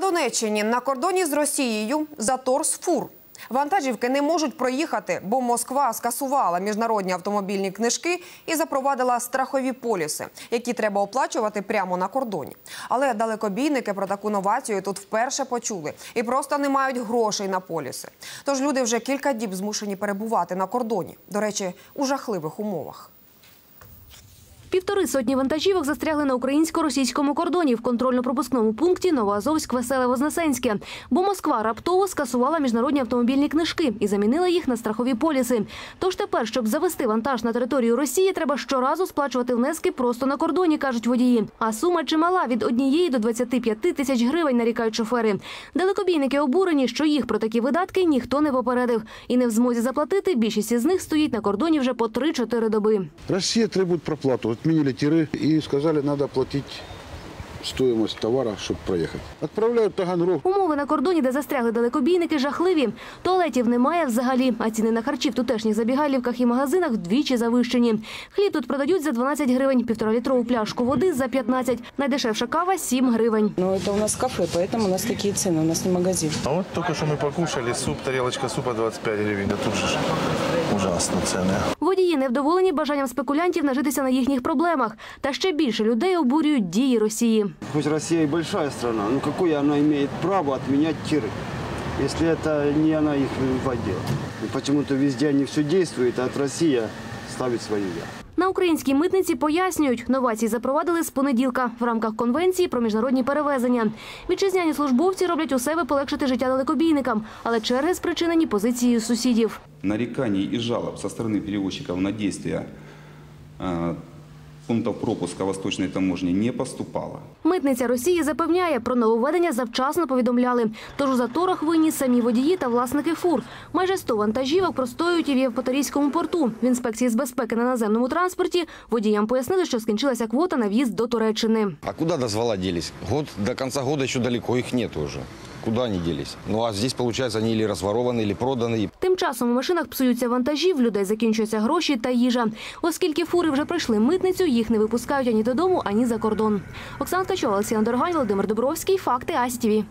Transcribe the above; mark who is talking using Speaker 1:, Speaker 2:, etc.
Speaker 1: Донеччині на кордоні з Росією затор з фур. Вантажівки не можуть проїхати, бо Москва скасувала міжнародні автомобільні книжки і запровадила страхові поліси, які треба оплачувати прямо на кордоні. Але далекобійники про таку новацію тут вперше почули і просто не мають грошей на поліси. Тож люди вже кілька діб змушені перебувати на кордоні. До речі, у жахливих умовах.
Speaker 2: Півтори сотні вантажівок застрягли на українсько-російському кордоні в контрольно-пропускному пункті Новоазовськ веселе вознесенське бо Москва раптово скасувала міжнародні автомобільні книжки і замінила їх на страхові поліси. Тож тепер, щоб завести вантаж на територію Росії, треба щоразу сплачувати внески просто на кордоні, кажуть водії. А сума чимала від однієї до 25 тисяч гривень, нарікають шофери. Далекобійники обурені, що їх про такі видатки ніхто не попередив. І не в змозі заплатити, більшість із них стоїть на кордоні вже по 3-4 доби.
Speaker 3: Россия требует проплату Отменили тиры и сказали, надо платить стоимость товара, чтобы проехать. Отправляют в Таганрог.
Speaker 2: Умови на кордоні, де застрягли далекобійники, жахливі. Туалетів немає взагалі, а ціни на харчі в тутешніх забігайлівках і магазинах вдвічі завищені. Хліб тут продають за 12 гривень, півторалітрову пляшку води за 15, найдешевша кава – 7 гривень.
Speaker 4: Но это у нас кафе, поэтому у нас такие цены, у нас не магазин.
Speaker 5: А вот только что мы покушали суп, тарелочка супа 25 гривен. А тут же ж ужасно цены.
Speaker 2: Водії невдоволені бажанням спекулянтів нажитися на їхніх проблемах. Та ще більше людей обурюють дії Росії.
Speaker 6: Хоть Россия и большая страна, но какое она имеет право отменять тиры, если это не она их вводила? И почему-то везде они все действуют, а от Россия ставит свою я.
Speaker 2: На українській митниці пояснюють, новації запровадили з понеділка в рамках конвенції про міжнародні перевезення. Вітчизняні службовці роблять усе, аби полегшити життя далекобійникам, але черги спричинені позицією сусідів.
Speaker 7: Нареканий и жалоб со стороны перевозчиков на действия э, пунктов пропуска восточной таможни не поступало.
Speaker 2: Митниця Росії запевняє, про нововведення завчасно повідомляли. Тож у заторах винні самі водії та власники фур. Майже 100 вантажівок простоюють і в Євпаторійському порту. В інспекції з безпеки на наземному транспорті водіям пояснили, що скінчилася квота на в'їзд до Туреччини.
Speaker 8: А куда дозвола делись? Год, до конца года еще далеко, их нет уже. Куда вони ділись? Ну а здесь, виходить, вони или розворовані, или продані.
Speaker 2: Тим часом у машинах псуються вантажі, в людей закінчуються гроші та їжа. Оскільки фури вже пройшли митницю, їх не випускають ані додому, ані за кордон. Оксана Ткачова, Олексій Андоргань, Володимир Добровський. Факти АСТВ.